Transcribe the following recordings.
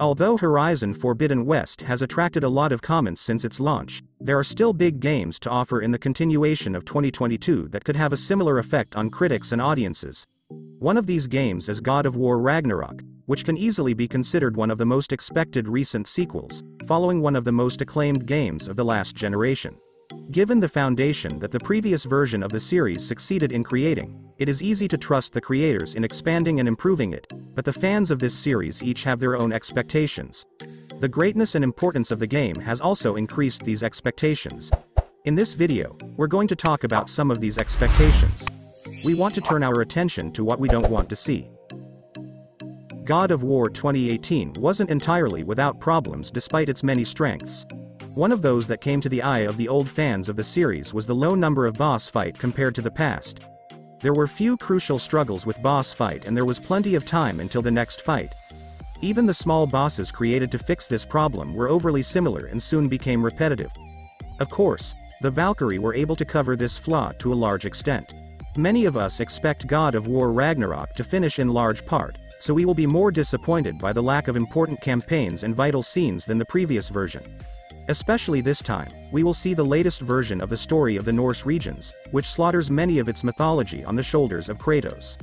Although Horizon Forbidden West has attracted a lot of comments since its launch, there are still big games to offer in the continuation of 2022 that could have a similar effect on critics and audiences. One of these games is God of War Ragnarok, which can easily be considered one of the most expected recent sequels, following one of the most acclaimed games of the last generation. Given the foundation that the previous version of the series succeeded in creating, it is easy to trust the creators in expanding and improving it, but the fans of this series each have their own expectations. The greatness and importance of the game has also increased these expectations. In this video, we're going to talk about some of these expectations. We want to turn our attention to what we don't want to see. God of War 2018 wasn't entirely without problems despite its many strengths. One of those that came to the eye of the old fans of the series was the low number of boss fight compared to the past, there were few crucial struggles with boss fight and there was plenty of time until the next fight. Even the small bosses created to fix this problem were overly similar and soon became repetitive. Of course, the Valkyrie were able to cover this flaw to a large extent. Many of us expect God of War Ragnarok to finish in large part, so we will be more disappointed by the lack of important campaigns and vital scenes than the previous version. Especially this time, we will see the latest version of the story of the Norse regions, which slaughters many of its mythology on the shoulders of Kratos.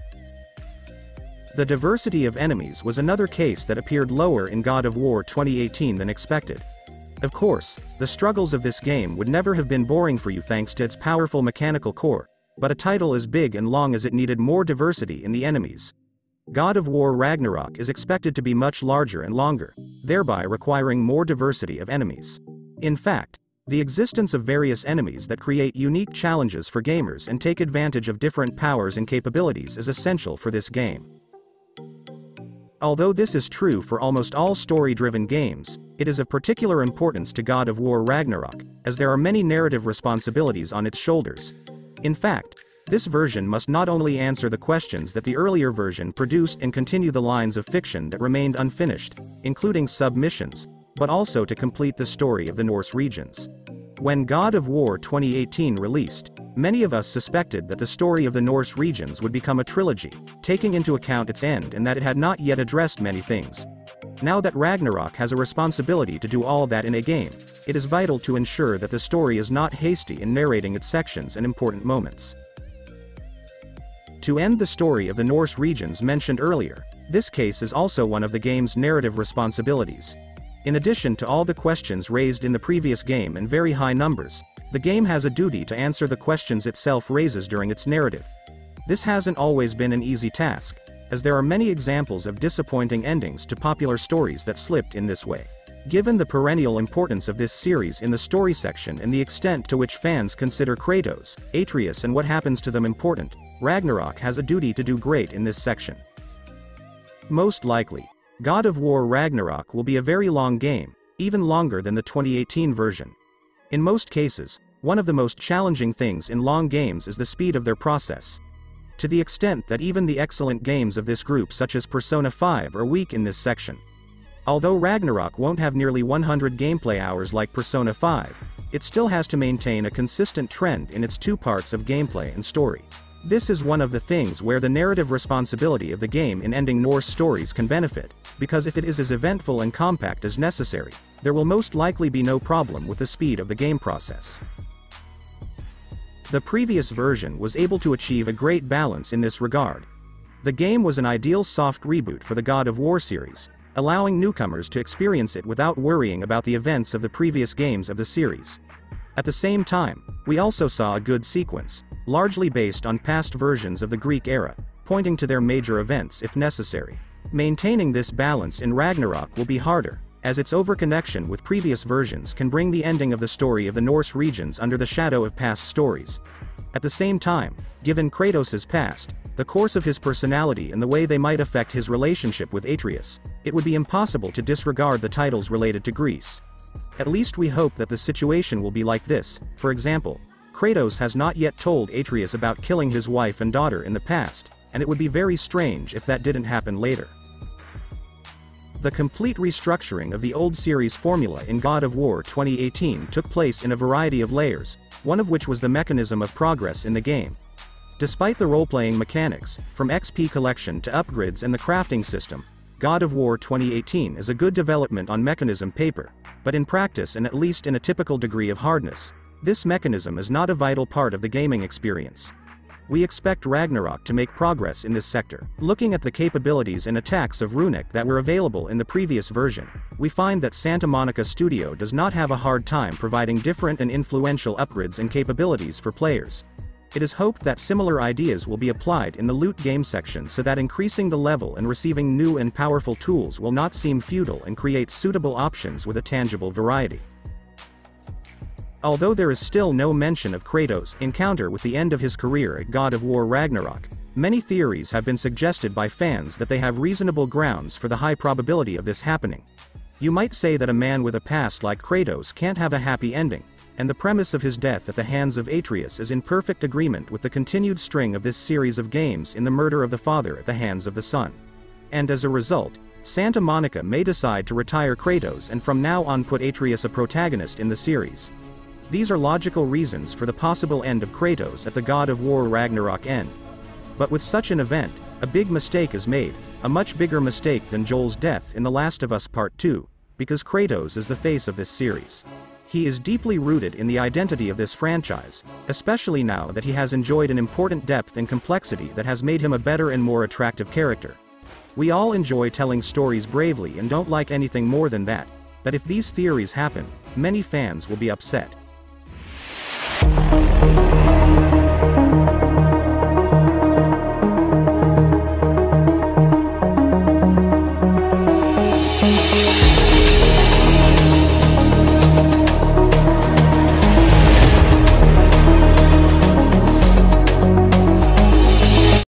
The diversity of enemies was another case that appeared lower in God of War 2018 than expected. Of course, the struggles of this game would never have been boring for you thanks to its powerful mechanical core, but a title as big and long as it needed more diversity in the enemies. God of War Ragnarok is expected to be much larger and longer, thereby requiring more diversity of enemies. In fact, the existence of various enemies that create unique challenges for gamers and take advantage of different powers and capabilities is essential for this game. Although this is true for almost all story-driven games, it is of particular importance to God of War Ragnarok, as there are many narrative responsibilities on its shoulders. In fact, this version must not only answer the questions that the earlier version produced and continue the lines of fiction that remained unfinished, including submissions, but also to complete the story of the Norse regions. When God of War 2018 released, many of us suspected that the story of the Norse regions would become a trilogy, taking into account its end and that it had not yet addressed many things. Now that Ragnarok has a responsibility to do all that in a game, it is vital to ensure that the story is not hasty in narrating its sections and important moments. To end the story of the Norse regions mentioned earlier, this case is also one of the game's narrative responsibilities. In addition to all the questions raised in the previous game and very high numbers, the game has a duty to answer the questions itself raises during its narrative. This hasn't always been an easy task, as there are many examples of disappointing endings to popular stories that slipped in this way. Given the perennial importance of this series in the story section and the extent to which fans consider Kratos, Atreus and what happens to them important, Ragnarok has a duty to do great in this section. Most likely, God of War Ragnarok will be a very long game, even longer than the 2018 version. In most cases, one of the most challenging things in long games is the speed of their process. To the extent that even the excellent games of this group such as Persona 5 are weak in this section. Although Ragnarok won't have nearly 100 gameplay hours like Persona 5, it still has to maintain a consistent trend in its two parts of gameplay and story. This is one of the things where the narrative responsibility of the game in ending Norse stories can benefit, because if it is as eventful and compact as necessary, there will most likely be no problem with the speed of the game process. The previous version was able to achieve a great balance in this regard. The game was an ideal soft reboot for the God of War series, allowing newcomers to experience it without worrying about the events of the previous games of the series. At the same time, we also saw a good sequence, largely based on past versions of the Greek era, pointing to their major events if necessary. Maintaining this balance in Ragnarok will be harder, as its overconnection with previous versions can bring the ending of the story of the Norse regions under the shadow of past stories. At the same time, given Kratos' past, the course of his personality and the way they might affect his relationship with Atreus, it would be impossible to disregard the titles related to Greece. At least we hope that the situation will be like this, for example, Kratos has not yet told Atreus about killing his wife and daughter in the past, and it would be very strange if that didn't happen later. The complete restructuring of the old series formula in God of War 2018 took place in a variety of layers, one of which was the mechanism of progress in the game. Despite the role-playing mechanics, from XP collection to upgrades and the crafting system, God of War 2018 is a good development on mechanism paper, but in practice and at least in a typical degree of hardness, this mechanism is not a vital part of the gaming experience. We expect Ragnarok to make progress in this sector. Looking at the capabilities and attacks of Runic that were available in the previous version, we find that Santa Monica Studio does not have a hard time providing different and influential upgrades and capabilities for players. It is hoped that similar ideas will be applied in the loot game section so that increasing the level and receiving new and powerful tools will not seem futile and create suitable options with a tangible variety. Although there is still no mention of Kratos' encounter with the end of his career at God of War Ragnarok, many theories have been suggested by fans that they have reasonable grounds for the high probability of this happening. You might say that a man with a past like Kratos can't have a happy ending, and the premise of his death at the hands of Atreus is in perfect agreement with the continued string of this series of games in the murder of the father at the hands of the son. And as a result, Santa Monica may decide to retire Kratos and from now on put Atreus a protagonist in the series. These are logical reasons for the possible end of Kratos at the God of War Ragnarok end. But with such an event, a big mistake is made, a much bigger mistake than Joel's death in The Last of Us Part 2, because Kratos is the face of this series. He is deeply rooted in the identity of this franchise, especially now that he has enjoyed an important depth and complexity that has made him a better and more attractive character. We all enjoy telling stories bravely and don't like anything more than that, but if these theories happen, many fans will be upset.